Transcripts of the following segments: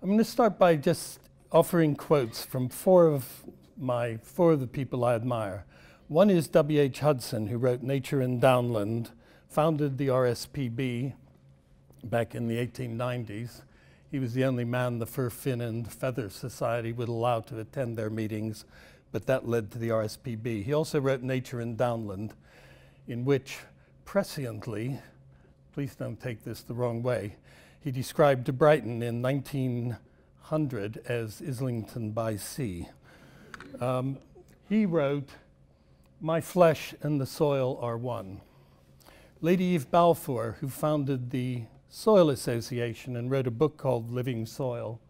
I'm going to start by just offering quotes from four of my four of the people I admire. One is W.H. Hudson, who wrote Nature in Downland, founded the RSPB back in the 1890s. He was the only man the Fur, Fin, and Feather Society would allow to attend their meetings, but that led to the RSPB. He also wrote Nature in Downland, in which presciently, please don't take this the wrong way, he described Brighton in 1900 as Islington by sea. Um, he wrote, My flesh and the soil are one. Lady Eve Balfour, who founded the Soil Association and wrote a book called Living Soil,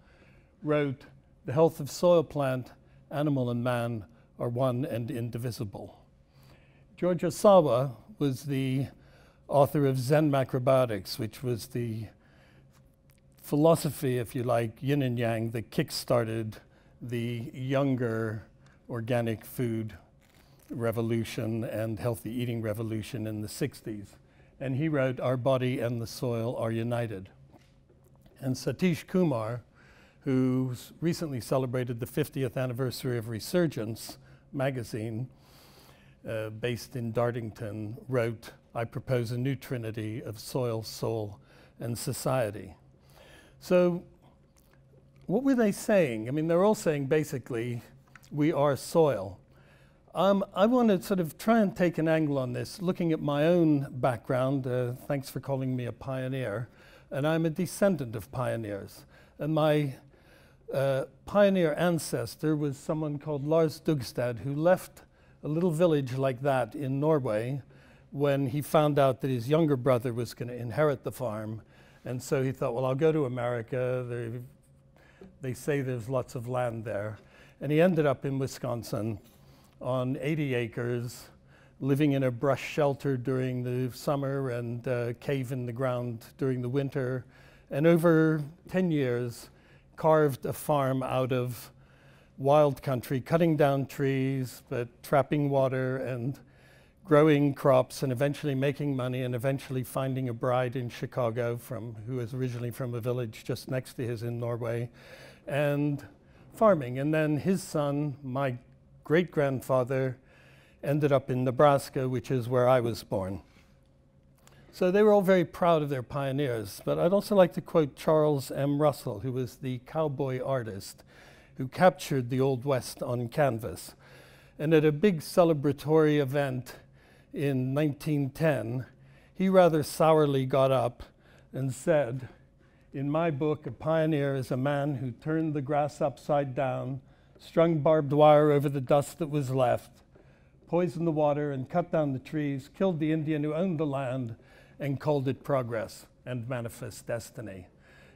wrote, The health of soil, plant, animal, and man are one and indivisible. George Ohsawa was the author of Zen Macrobiotics, which was the philosophy, if you like, yin and yang, that kick-started the younger organic food revolution and healthy eating revolution in the 60s. And he wrote, Our body and the soil are united. And Satish Kumar, who recently celebrated the 50th anniversary of Resurgence magazine, uh, based in Dartington, wrote, I propose a new trinity of soil, soul, and society. So, what were they saying? I mean, they're all saying basically, we are soil. Um, I want to sort of try and take an angle on this, looking at my own background. Uh, thanks for calling me a pioneer. And I'm a descendant of pioneers. And my uh, pioneer ancestor was someone called Lars Dugstad, who left a little village like that in Norway when he found out that his younger brother was going to inherit the farm. And so he thought, well, I'll go to America. They, they say there's lots of land there. And he ended up in Wisconsin on 80 acres, living in a brush shelter during the summer and a cave in the ground during the winter. And over 10 years, carved a farm out of wild country, cutting down trees, but trapping water and growing crops and eventually making money and eventually finding a bride in Chicago from who was originally from a village just next to his in Norway and farming. And then his son, my great grandfather ended up in Nebraska, which is where I was born. So they were all very proud of their pioneers. But I'd also like to quote Charles M. Russell, who was the cowboy artist who captured the Old West on canvas. And at a big celebratory event in 1910, he rather sourly got up and said, In my book, a pioneer is a man who turned the grass upside down strung barbed wire over the dust that was left, poisoned the water and cut down the trees, killed the Indian who owned the land, and called it progress and manifest destiny.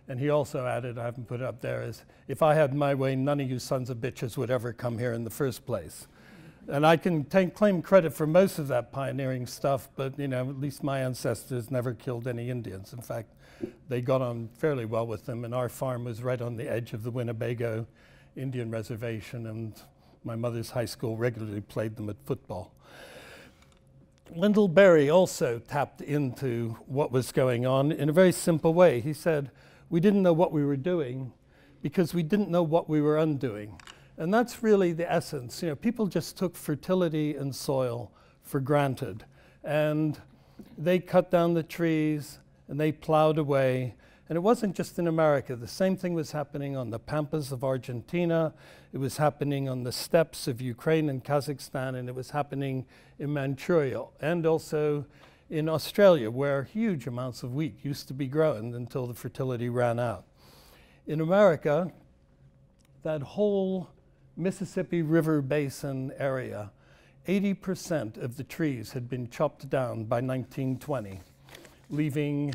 And he also added, I haven't put it up there, is if I had my way, none of you sons of bitches would ever come here in the first place. And I can claim credit for most of that pioneering stuff, but you know, at least my ancestors never killed any Indians. In fact, they got on fairly well with them, and our farm was right on the edge of the Winnebago Indian reservation, and my mother's high school regularly played them at football. Wendell Berry also tapped into what was going on in a very simple way. He said, We didn't know what we were doing because we didn't know what we were undoing. And that's really the essence. You know, people just took fertility and soil for granted. And they cut down the trees and they plowed away and it wasn't just in America. The same thing was happening on the pampas of Argentina. It was happening on the steppes of Ukraine and Kazakhstan, and it was happening in Manchuria and also in Australia, where huge amounts of wheat used to be grown until the fertility ran out. In America, that whole Mississippi River Basin area, 80% of the trees had been chopped down by 1920, leaving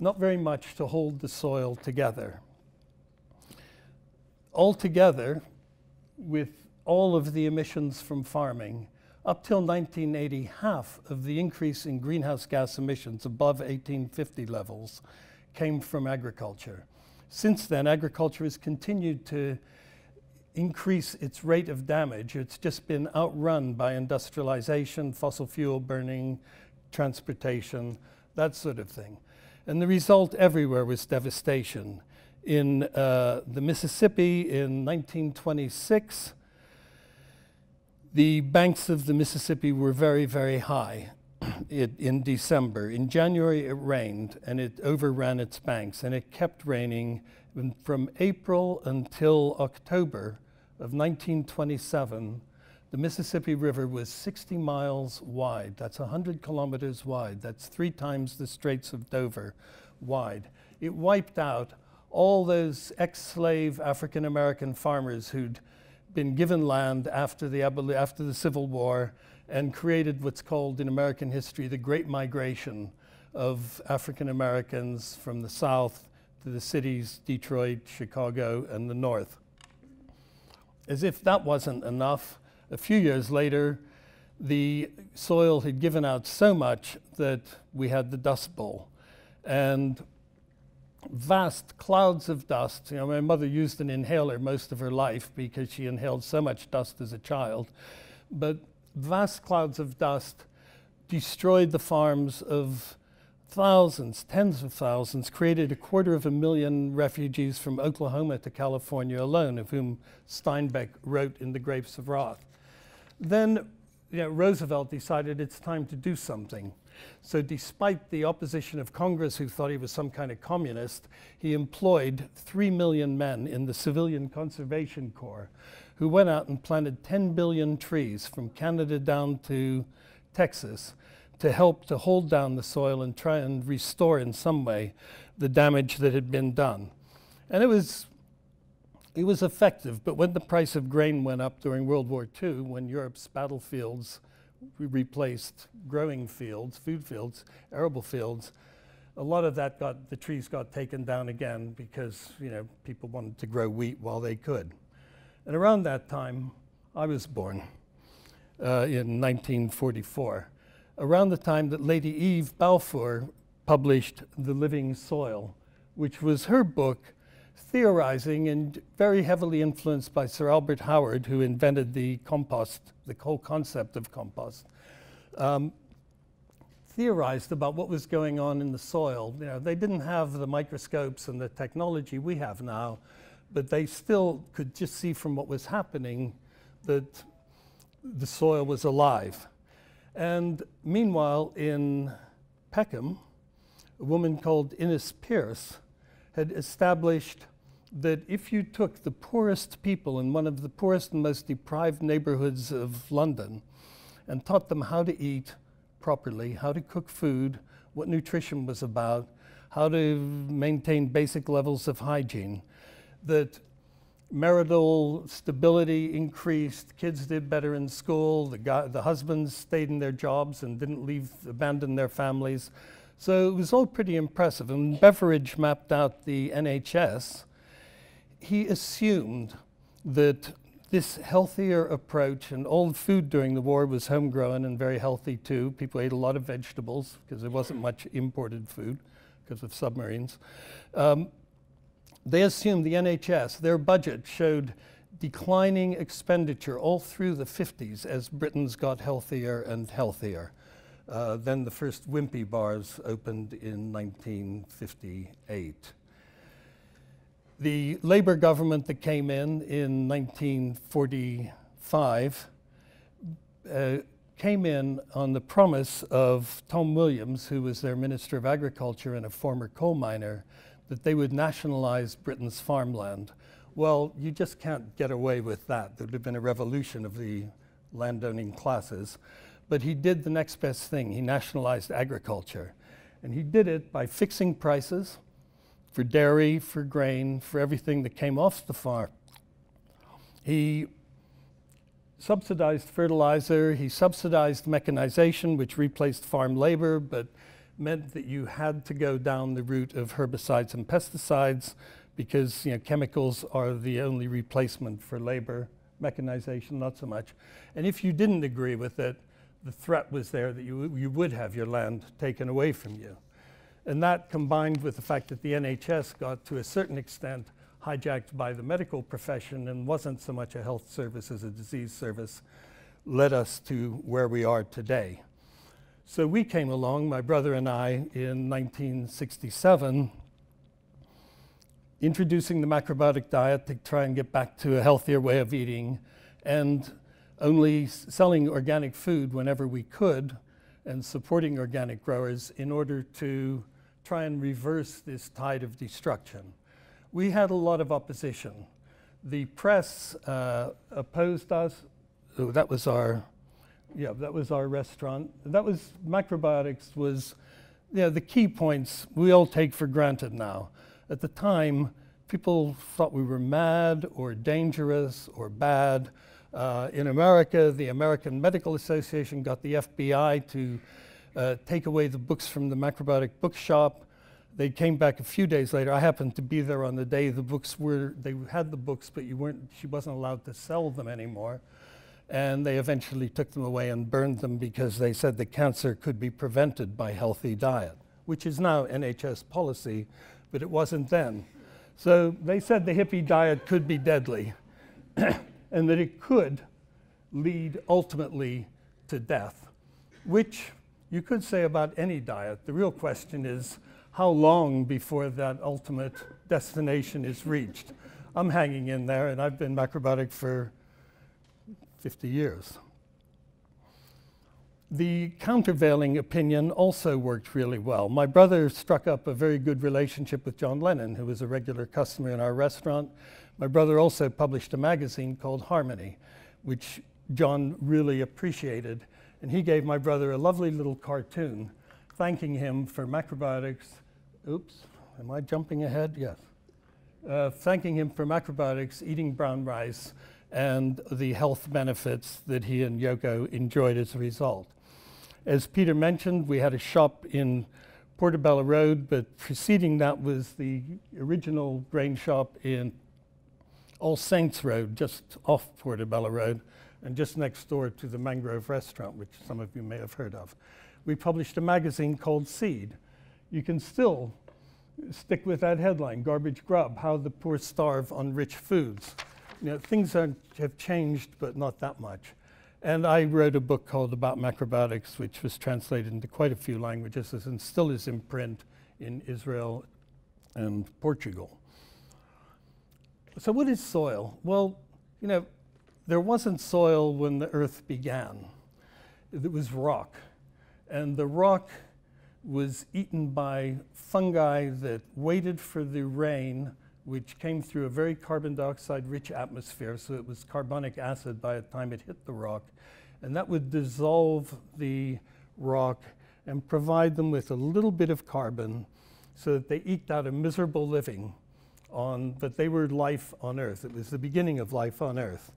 not very much to hold the soil together. Altogether, with all of the emissions from farming, up till 1980, half of the increase in greenhouse gas emissions above 1850 levels came from agriculture. Since then, agriculture has continued to increase its rate of damage. It's just been outrun by industrialization, fossil fuel burning, transportation, that sort of thing. And the result everywhere was devastation In uh, the Mississippi in 1926, the banks of the Mississippi were very, very high it, in December. In January, it rained and it overran its banks, and it kept raining from April until October of 1927. The Mississippi River was 60 miles wide. That's 100 kilometers wide. That's three times the Straits of Dover wide. It wiped out all those ex slave African American farmers who'd been given land after the, after the Civil War and created what's called in American history the Great Migration of African Americans from the South to the cities, Detroit, Chicago, and the North. As if that wasn't enough, a few years later, the soil had given out so much that we had the Dust Bowl. And vast clouds of dust. You know, my mother used an inhaler most of her life because she inhaled so much dust as a child. But vast clouds of dust destroyed the farms of thousands, tens of thousands, created a quarter of a million refugees from Oklahoma to California alone, of whom Steinbeck wrote in The Grapes of Wrath. Then you know, Roosevelt decided it's time to do something. So, despite the opposition of Congress, who thought he was some kind of communist, he employed three million men in the Civilian Conservation Corps who went out and planted 10 billion trees from Canada down to Texas to help to hold down the soil and try and restore in some way the damage that had been done. And it was it was effective, but when the price of grain went up during World War II, when Europe's battlefields replaced growing fields, food fields, arable fields, a lot of that got, the trees got taken down again because, you know, people wanted to grow wheat while they could. And around that time, I was born uh, in 1944, around the time that Lady Eve Balfour published The Living Soil, which was her book theorizing and very heavily influenced by Sir Albert Howard, who invented the compost, the whole concept of compost, um, theorized about what was going on in the soil. You know, they didn't have the microscopes and the technology we have now, but they still could just see from what was happening that the soil was alive. And meanwhile, in Peckham, a woman called Innes Pearse had established that if you took the poorest people in one of the poorest and most deprived neighborhoods of London and taught them how to eat properly, how to cook food, what nutrition was about, how to maintain basic levels of hygiene, that marital stability increased, kids did better in school, the, guy, the husbands stayed in their jobs and didn't leave, abandon their families. So it was all pretty impressive. And Beveridge mapped out the NHS he assumed that this healthier approach, and all the food during the war was homegrown and very healthy too. People ate a lot of vegetables because there wasn't much imported food because of submarines. Um, they assumed the NHS, their budget showed declining expenditure all through the 50s as Britons got healthier and healthier. Uh, then the first Wimpy bars opened in 1958. The Labour government that came in in 1945 uh, came in on the promise of Tom Williams, who was their Minister of Agriculture and a former coal miner, that they would nationalize Britain's farmland. Well, you just can't get away with that. There would have been a revolution of the landowning classes. But he did the next best thing. He nationalized agriculture. And he did it by fixing prices, for dairy, for grain, for everything that came off the farm. He subsidized fertilizer, he subsidized mechanization, which replaced farm labor, but meant that you had to go down the route of herbicides and pesticides because you know, chemicals are the only replacement for labor, mechanization not so much. And if you didn't agree with it, the threat was there that you, you would have your land taken away from you. And that combined with the fact that the NHS got to a certain extent hijacked by the medical profession and wasn't so much a health service as a disease service led us to where we are today. So we came along, my brother and I, in 1967 introducing the macrobiotic diet to try and get back to a healthier way of eating, and only selling organic food whenever we could and supporting organic growers in order to try and reverse this tide of destruction. We had a lot of opposition. The press uh, opposed us. That was our, yeah, that was our restaurant. That was macrobiotics was, yeah, the key points we all take for granted now. At the time, people thought we were mad or dangerous or bad. Uh, in America, the American Medical Association got the FBI to uh, take away the books from the macrobiotic bookshop. They came back a few days later. I happened to be there on the day the books were, they had the books, but you weren't, she wasn't allowed to sell them anymore. And they eventually took them away and burned them because they said the cancer could be prevented by healthy diet, which is now NHS policy, but it wasn't then. So they said the hippie diet could be deadly and that it could lead ultimately to death, which you could say about any diet. The real question is how long before that ultimate destination is reached. I'm hanging in there, and I've been macrobiotic for 50 years. The countervailing opinion also worked really well. My brother struck up a very good relationship with John Lennon, who was a regular customer in our restaurant. My brother also published a magazine called Harmony, which John really appreciated. And he gave my brother a lovely little cartoon thanking him for macrobiotics. Oops, am I jumping ahead? Yes. Uh, thanking him for macrobiotics, eating brown rice, and the health benefits that he and Yoko enjoyed as a result. As Peter mentioned, we had a shop in Portobello Road, but preceding that was the original grain shop in all Saints Road, just off Portobello Road, and just next door to the Mangrove Restaurant, which some of you may have heard of. We published a magazine called Seed. You can still stick with that headline, Garbage Grub, How the Poor Starve on Rich Foods. You know, things have changed, but not that much. And I wrote a book called About Macrobiotics, which was translated into quite a few languages and still is in print in Israel and Portugal. So, what is soil? Well, you know, there wasn't soil when the earth began, it was rock. And the rock was eaten by fungi that waited for the rain, which came through a very carbon dioxide rich atmosphere, so it was carbonic acid by the time it hit the rock. And that would dissolve the rock and provide them with a little bit of carbon so that they eked out a miserable living on, but they were life on Earth. It was the beginning of life on Earth.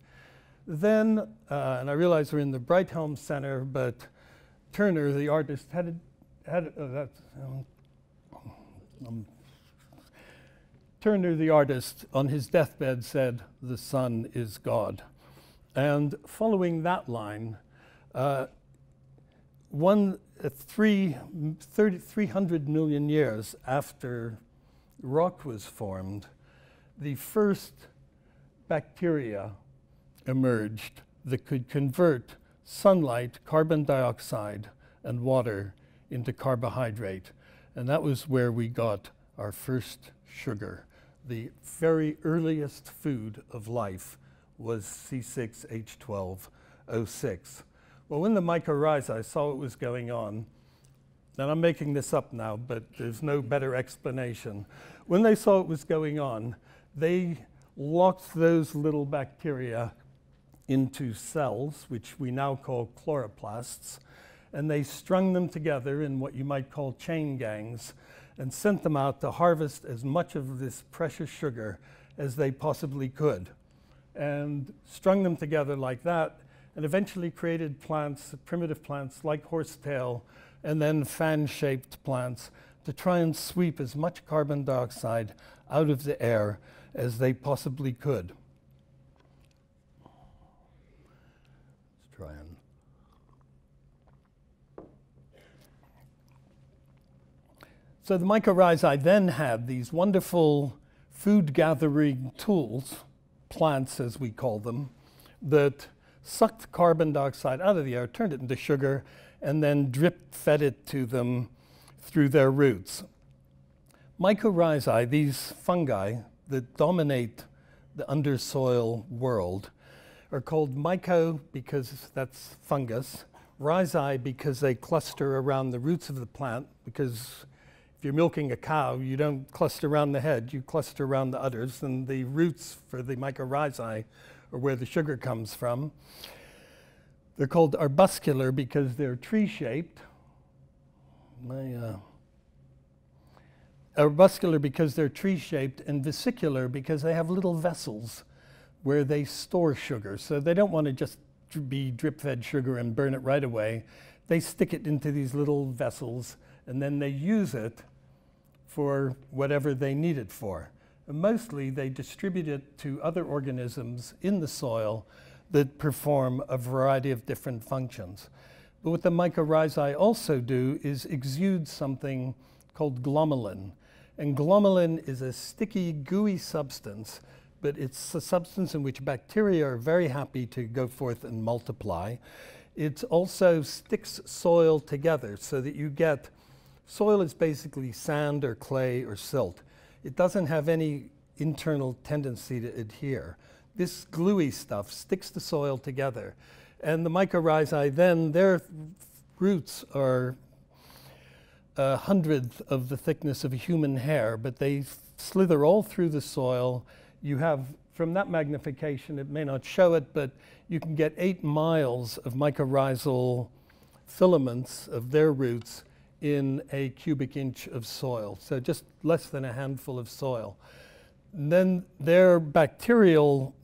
Then, uh, and I realize we're in the Brighthelm Center, but Turner, the artist, had had uh, that's, um, um, Turner, the artist, on his deathbed said, "The sun is God," and following that line, uh, one uh, three, 30, 300 million years after rock was formed, the first bacteria emerged that could convert sunlight, carbon dioxide, and water into carbohydrate. And that was where we got our first sugar. The very earliest food of life was C6H12O6. Well, when the mycorrhizae saw what was going on, and I'm making this up now, but there's no better explanation. When they saw what was going on, they locked those little bacteria into cells, which we now call chloroplasts, and they strung them together in what you might call chain gangs and sent them out to harvest as much of this precious sugar as they possibly could. And strung them together like that, and eventually created plants, primitive plants like horsetail, and then fan-shaped plants to try and sweep as much carbon dioxide out of the air as they possibly could. Let's try and So the mycorrhizae then had these wonderful food gathering tools, plants as we call them, that sucked carbon dioxide out of the air, turned it into sugar, and then drip fed it to them through their roots. Mycorrhizae, these fungi, that dominate the undersoil world are called myco because that's fungus, rhizae because they cluster around the roots of the plant because if you're milking a cow, you don't cluster around the head, you cluster around the udders, and the roots for the mycorrhizae are where the sugar comes from. They're called arbuscular because they're tree-shaped. My, uh, arbuscular because they're tree-shaped, and vesicular because they have little vessels where they store sugar. So they don't want to just be drip-fed sugar and burn it right away. They stick it into these little vessels, and then they use it for whatever they need it for. Mostly they distribute it to other organisms in the soil that perform a variety of different functions. But what the mycorrhizae also do is exude something called glomalin. And glomalin is a sticky, gooey substance, but it's a substance in which bacteria are very happy to go forth and multiply. It also sticks soil together so that you get Soil is basically sand or clay or silt. It doesn't have any internal tendency to adhere. This gluey stuff sticks the soil together. And the mycorrhizae then, their roots are a hundredth of the thickness of a human hair, but they slither all through the soil. You have, from that magnification, it may not show it, but you can get eight miles of mycorrhizal filaments of their roots in a cubic inch of soil, so just less than a handful of soil. And then their bacterial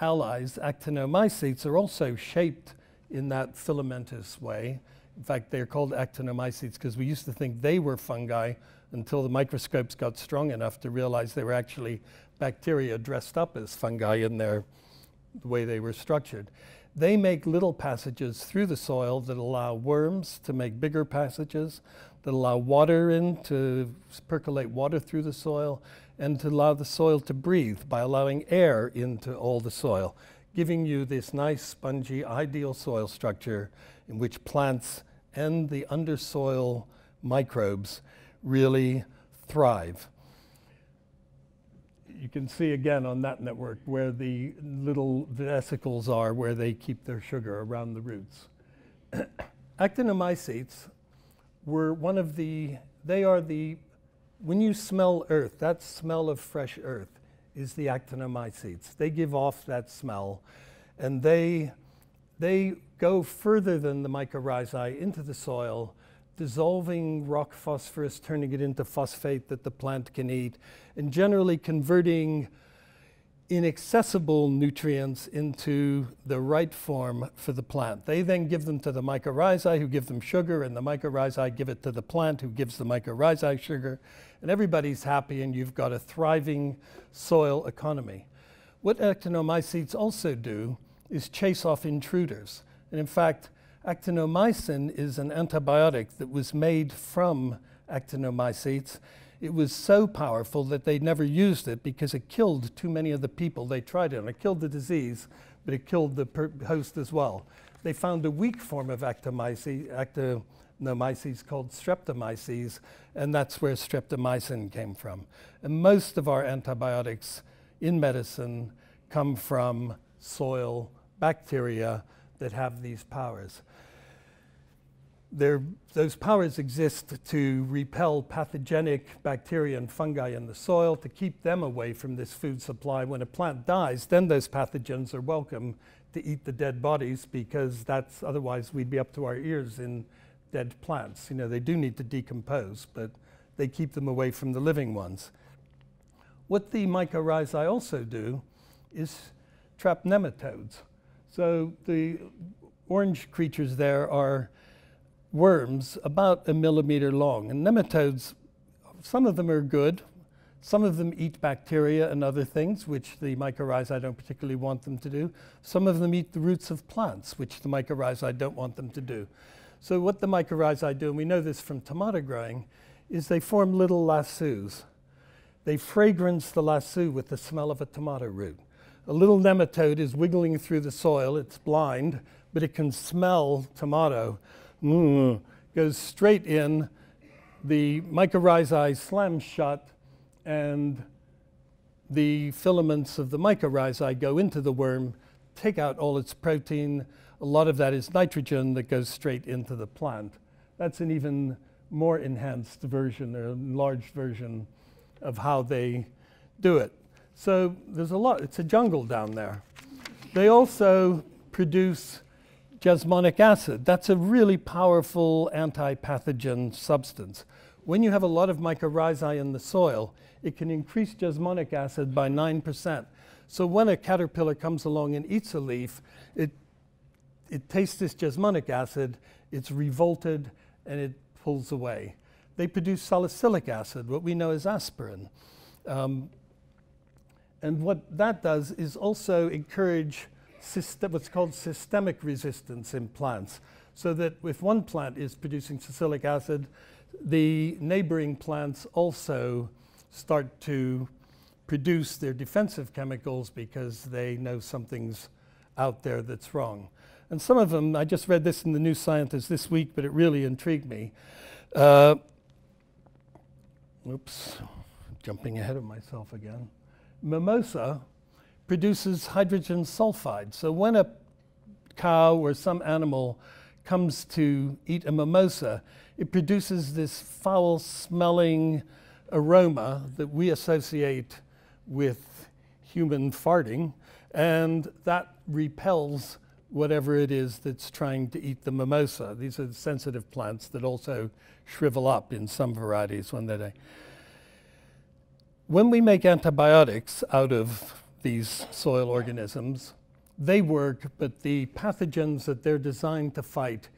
allies, actinomycetes, are also shaped in that filamentous way. In fact, they're called actinomycetes because we used to think they were fungi until the microscopes got strong enough to realize they were actually bacteria dressed up as fungi in their the way they were structured. They make little passages through the soil that allow worms to make bigger passages, that allow water in to percolate water through the soil, and to allow the soil to breathe by allowing air into all the soil, giving you this nice, spongy, ideal soil structure in which plants and the undersoil microbes really thrive you can see again on that network where the little vesicles are where they keep their sugar around the roots. Actinomycetes were one of the, they are the, when you smell earth, that smell of fresh earth is the actinomycetes. They give off that smell and they, they go further than the mycorrhizae into the soil dissolving rock phosphorus, turning it into phosphate that the plant can eat, and generally converting inaccessible nutrients into the right form for the plant. They then give them to the mycorrhizae who give them sugar, and the mycorrhizae give it to the plant who gives the mycorrhizae sugar, and everybody's happy and you've got a thriving soil economy. What actinomycetes also do is chase off intruders. And in fact, Actinomycin is an antibiotic that was made from actinomycetes. It was so powerful that they never used it because it killed too many of the people they tried it on. It killed the disease, but it killed the host as well. They found a weak form of actinomyces called streptomyces, and that's where streptomycin came from. And most of our antibiotics in medicine come from soil bacteria that have these powers those powers exist to repel pathogenic bacteria and fungi in the soil, to keep them away from this food supply. When a plant dies, then those pathogens are welcome to eat the dead bodies because that's otherwise we'd be up to our ears in dead plants. You know, they do need to decompose, but they keep them away from the living ones. What the mycorrhizae also do is trap nematodes. So the orange creatures there are worms about a millimeter long. And nematodes, some of them are good. Some of them eat bacteria and other things, which the mycorrhizae don't particularly want them to do. Some of them eat the roots of plants, which the mycorrhizae don't want them to do. So what the mycorrhizae do, and we know this from tomato growing, is they form little lassos. They fragrance the lasso with the smell of a tomato root. A little nematode is wiggling through the soil. It's blind, but it can smell tomato goes straight in. The mycorrhizae slam shut, and the filaments of the mycorrhizae go into the worm, take out all its protein. A lot of that is nitrogen that goes straight into the plant. That's an even more enhanced version or enlarged version of how they do it. So there's a lot, it's a jungle down there. They also produce jasmonic acid. That's a really powerful anti-pathogen substance. When you have a lot of mycorrhizae in the soil, it can increase jasmonic acid by 9%. So when a caterpillar comes along and eats a leaf, it, it tastes this jasmonic acid, it's revolted, and it pulls away. They produce salicylic acid, what we know as aspirin. Um, and what that does is also encourage what's called systemic resistance in plants. So that if one plant is producing salicylic acid, the neighboring plants also start to produce their defensive chemicals because they know something's out there that's wrong. And some of them, I just read this in the New Scientist this week, but it really intrigued me. Uh, oops, jumping ahead of myself again. Mimosa produces hydrogen sulfide. So when a cow or some animal comes to eat a mimosa, it produces this foul smelling aroma that we associate with human farting, and that repels whatever it is that's trying to eat the mimosa. These are the sensitive plants that also shrivel up in some varieties when they when we make antibiotics out of these soil organisms, they work, but the pathogens that they're designed to fight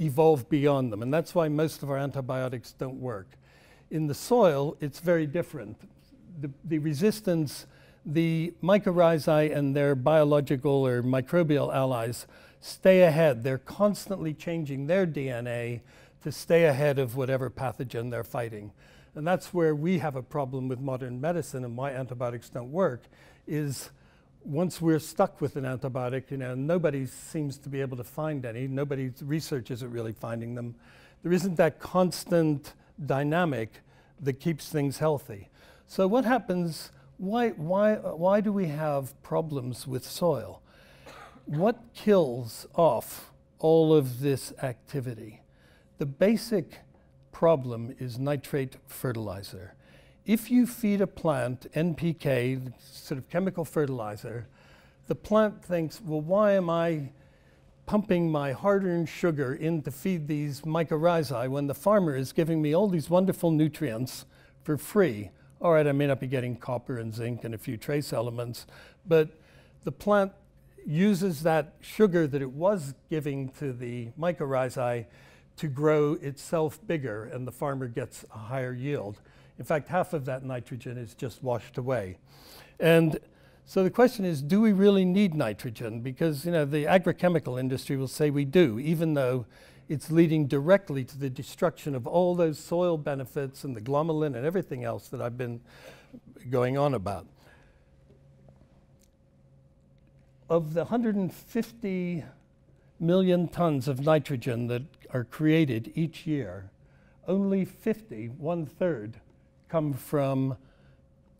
evolve beyond them. And that's why most of our antibiotics don't work. In the soil, it's very different. The, the resistance, the mycorrhizae and their biological or microbial allies stay ahead. They're constantly changing their DNA to stay ahead of whatever pathogen they're fighting. And that's where we have a problem with modern medicine and why antibiotics don't work is once we're stuck with an antibiotic, you know, nobody seems to be able to find any. Nobody's research isn't really finding them. There isn't that constant dynamic that keeps things healthy. So what happens, why, why, why do we have problems with soil? What kills off all of this activity? The basic problem is nitrate fertilizer. If you feed a plant NPK, sort of chemical fertilizer, the plant thinks, well, why am I pumping my hard-earned sugar in to feed these mycorrhizae when the farmer is giving me all these wonderful nutrients for free? All right, I may not be getting copper and zinc and a few trace elements, but the plant uses that sugar that it was giving to the mycorrhizae to grow itself bigger and the farmer gets a higher yield. In fact, half of that nitrogen is just washed away. And so the question is, do we really need nitrogen? Because you know, the agrochemical industry will say we do, even though it's leading directly to the destruction of all those soil benefits and the glomalin and everything else that I've been going on about. Of the 150 million tons of nitrogen that are created each year, only 50, one third, come from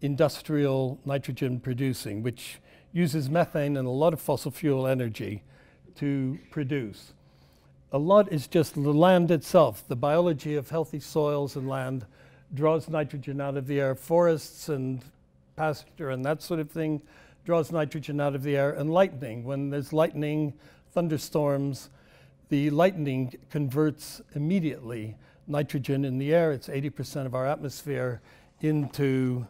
industrial nitrogen producing, which uses methane and a lot of fossil fuel energy to produce. A lot is just the land itself. The biology of healthy soils and land draws nitrogen out of the air. Forests and pasture and that sort of thing draws nitrogen out of the air. And lightning, when there's lightning, thunderstorms, the lightning converts immediately nitrogen in the air, it's 80% of our atmosphere, into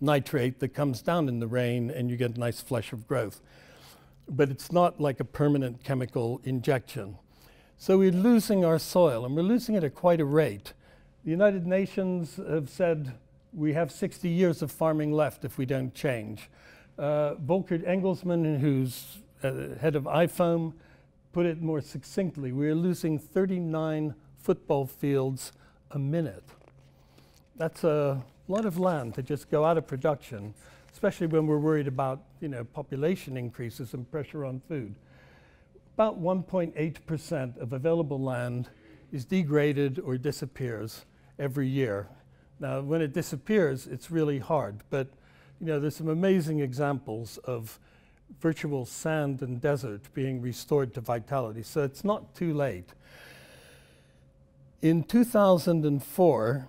nitrate that comes down in the rain and you get a nice flush of growth. But it's not like a permanent chemical injection. So we're losing our soil and we're losing it at quite a rate. The United Nations have said we have 60 years of farming left if we don't change. Uh, Volker Engelsman, who's uh, head of IFOAM, put it more succinctly, we're losing 39 football fields a minute. That's a lot of land to just go out of production, especially when we're worried about you know, population increases and pressure on food. About 1.8% of available land is degraded or disappears every year. Now, when it disappears, it's really hard, but you know, there's some amazing examples of virtual sand and desert being restored to vitality. So it's not too late. In 2004,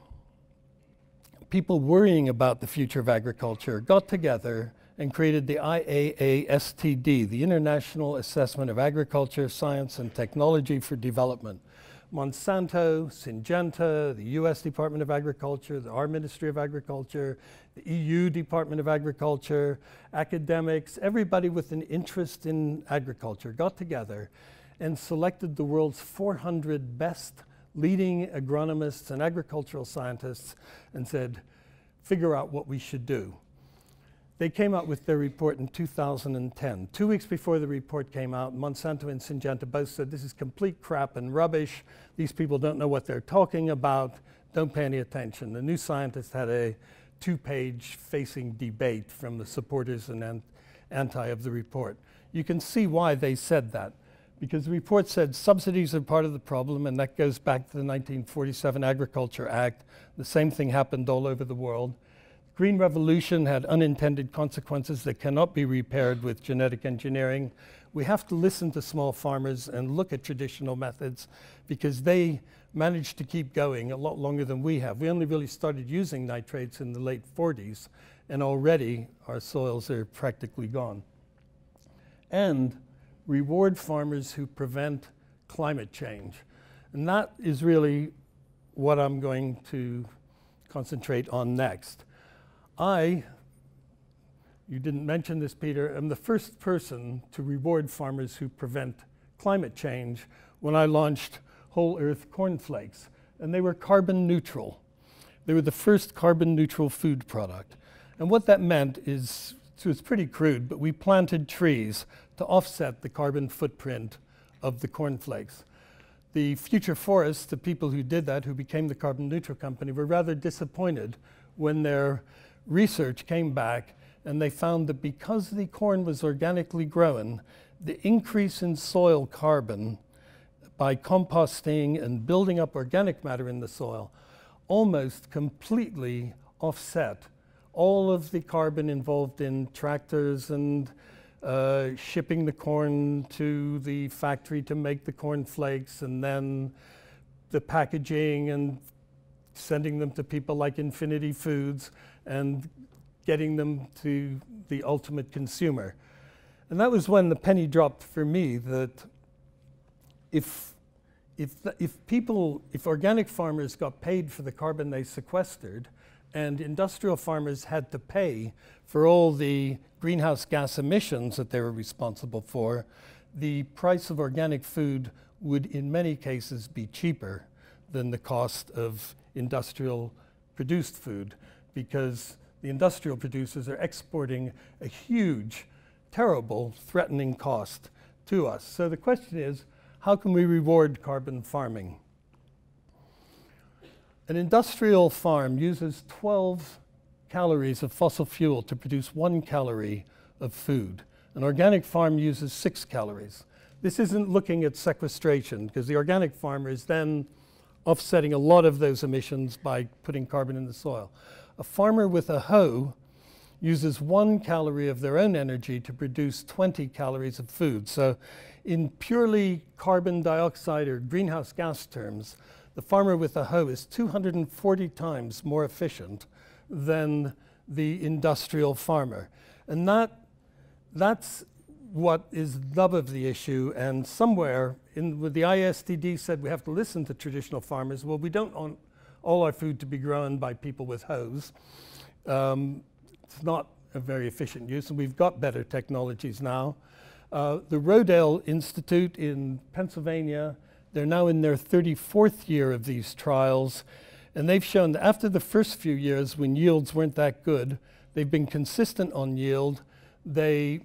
people worrying about the future of agriculture got together and created the IAA-STD, the International Assessment of Agriculture, Science and Technology for Development. Monsanto, Syngenta, the US Department of Agriculture, the, our Ministry of Agriculture, the EU Department of Agriculture, academics, everybody with an interest in agriculture got together and selected the world's 400 best leading agronomists and agricultural scientists and said, figure out what we should do. They came out with their report in 2010. Two weeks before the report came out, Monsanto and Syngenta both said this is complete crap and rubbish. These people don't know what they're talking about. Don't pay any attention. The New Scientist had a two-page facing debate from the supporters and anti of the report. You can see why they said that because the report said subsidies are part of the problem, and that goes back to the 1947 Agriculture Act. The same thing happened all over the world. Green Revolution had unintended consequences that cannot be repaired with genetic engineering. We have to listen to small farmers and look at traditional methods because they managed to keep going a lot longer than we have. We only really started using nitrates in the late 40s, and already our soils are practically gone. And reward farmers who prevent climate change. And that is really what I'm going to concentrate on next. I, you didn't mention this, Peter, am the first person to reward farmers who prevent climate change when I launched Whole Earth Cornflakes. And they were carbon neutral. They were the first carbon neutral food product. And what that meant is, so it's pretty crude, but we planted trees to offset the carbon footprint of the cornflakes. The future forests, the people who did that, who became the carbon neutral company, were rather disappointed when their research came back and they found that because the corn was organically grown, the increase in soil carbon by composting and building up organic matter in the soil almost completely offset all of the carbon involved in tractors and uh, shipping the corn to the factory to make the corn flakes and then the packaging and sending them to people like Infinity Foods and getting them to the ultimate consumer. And that was when the penny dropped for me that if, if, if people, if organic farmers got paid for the carbon they sequestered, and industrial farmers had to pay for all the greenhouse gas emissions that they were responsible for, the price of organic food would in many cases be cheaper than the cost of industrial produced food because the industrial producers are exporting a huge, terrible, threatening cost to us. So the question is, how can we reward carbon farming? An industrial farm uses 12 calories of fossil fuel to produce one calorie of food. An organic farm uses six calories. This isn't looking at sequestration because the organic farmer is then offsetting a lot of those emissions by putting carbon in the soil. A farmer with a hoe uses one calorie of their own energy to produce 20 calories of food. So in purely carbon dioxide or greenhouse gas terms, the farmer with a hoe is 240 times more efficient than the industrial farmer. And that, that's what is nub of the issue. And somewhere in with the ISDD said we have to listen to traditional farmers. Well, we don't want all our food to be grown by people with hoes. Um, it's not a very efficient use, and we've got better technologies now. Uh, the Rodale Institute in Pennsylvania, they're now in their 34th year of these trials, and they've shown that after the first few years when yields weren't that good, they've been consistent on yield. They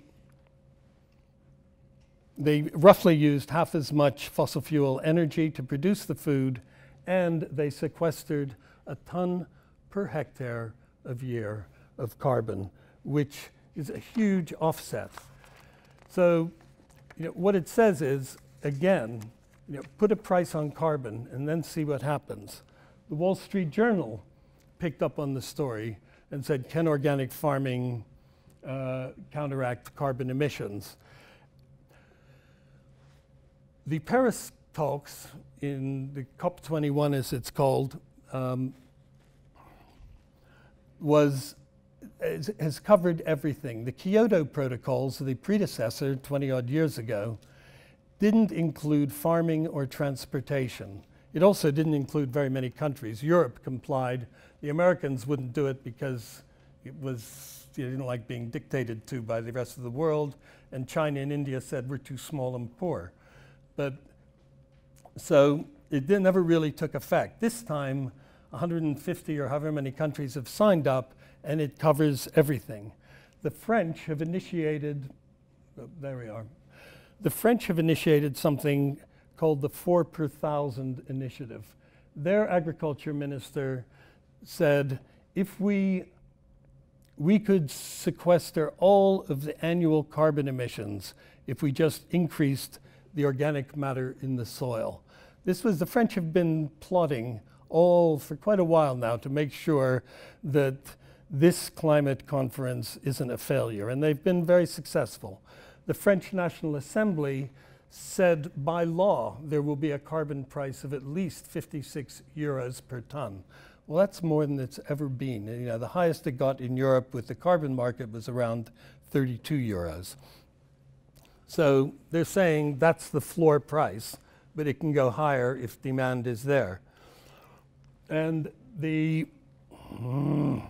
they roughly used half as much fossil fuel energy to produce the food and they sequestered a ton per hectare of year of carbon, which is a huge offset. So you know, what it says is, again, you know, put a price on carbon and then see what happens. The Wall Street Journal picked up on the story and said, can organic farming uh, counteract carbon emissions? The Paris talks in the COP21, as it's called, um, was has covered everything. The Kyoto protocols, the predecessor 20 odd years ago, didn't include farming or transportation. It also didn't include very many countries. Europe complied. The Americans wouldn't do it because it was, they didn't like being dictated to by the rest of the world. And China and India said we're too small and poor. But so it never really took effect. This time, 150 or however many countries have signed up, and it covers everything. The French have initiated, oh, there we are. The French have initiated something called the Four per Thousand Initiative. Their agriculture minister said if we we could sequester all of the annual carbon emissions if we just increased the organic matter in the soil. This was the French have been plotting all for quite a while now to make sure that this climate conference isn't a failure, and they've been very successful. The French National Assembly said by law there will be a carbon price of at least 56 euros per ton. Well, that's more than it's ever been. You know, the highest it got in Europe with the carbon market was around 32 euros. So they're saying that's the floor price, but it can go higher if demand is there. And the mm,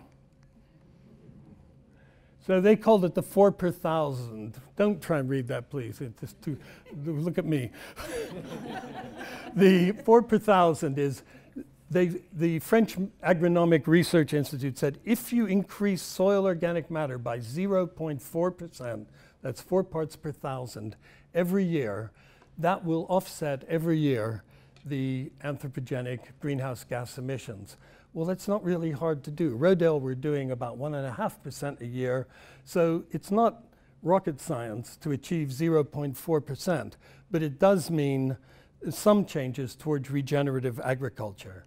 so they called it the four per thousand. Don't try and read that, please. It's just too, look at me. the four per thousand is they, the French Agronomic Research Institute said if you increase soil organic matter by 0.4%, that's four parts per thousand, every year, that will offset every year the anthropogenic greenhouse gas emissions. Well, that's not really hard to do. Rodale, we're doing about 1.5% a year, so it's not rocket science to achieve 0.4%, but it does mean some changes towards regenerative agriculture.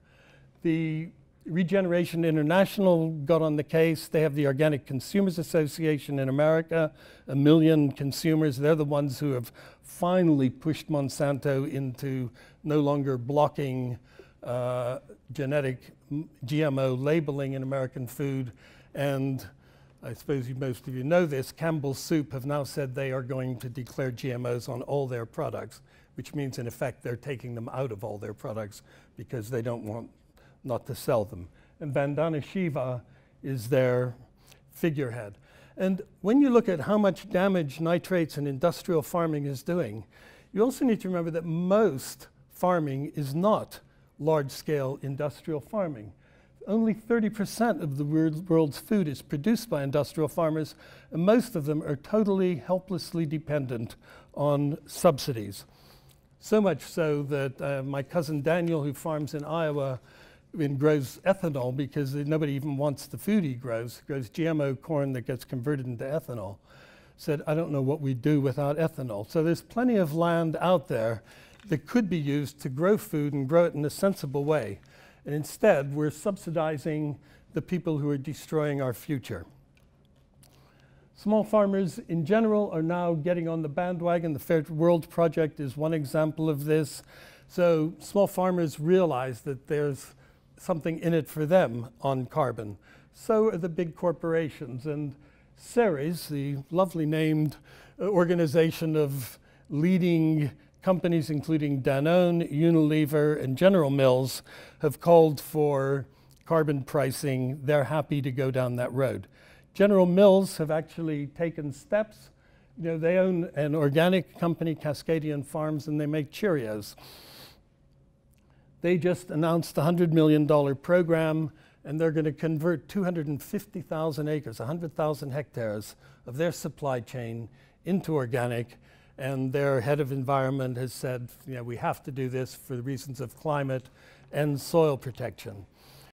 The Regeneration International got on the case. They have the Organic Consumers Association in America, a million consumers. They're the ones who have finally pushed Monsanto into no longer blocking uh, genetic GMO labeling in American food. And I suppose you, most of you know this, Campbell's Soup have now said they are going to declare GMOs on all their products, which means in effect they're taking them out of all their products because they don't want not to sell them. And Vandana Shiva is their figurehead. And when you look at how much damage nitrates and industrial farming is doing, you also need to remember that most farming is not large scale industrial farming. Only 30% of the world's food is produced by industrial farmers, and most of them are totally helplessly dependent on subsidies. So much so that uh, my cousin Daniel, who farms in Iowa, and grows ethanol because nobody even wants the food he grows, grows GMO corn that gets converted into ethanol, said, I don't know what we'd do without ethanol. So there's plenty of land out there that could be used to grow food and grow it in a sensible way. And instead, we're subsidizing the people who are destroying our future. Small farmers in general are now getting on the bandwagon. The Fair World Project is one example of this. So small farmers realize that there's something in it for them on carbon. So are the big corporations. And Ceres, the lovely named organization of leading companies including Danone, Unilever, and General Mills have called for carbon pricing. They're happy to go down that road. General Mills have actually taken steps. You know, they own an organic company, Cascadian Farms, and they make Cheerios. They just announced a $100 million program, and they're going to convert 250,000 acres, 100,000 hectares of their supply chain into organic and their head of environment has said, you know, we have to do this for the reasons of climate and soil protection.